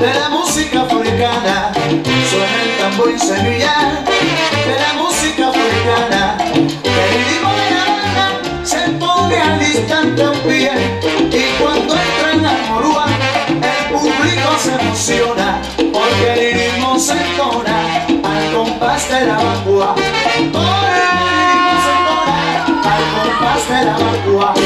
de la música africana. Suena el tambor y semilla de la música africana. El ritmo de la banda se pone al instante un pie y cuando entra en la Morúa el público se emociona porque el ritmo se entona al compás de la vacua. Por el ritmo se entona al compás de la vacua.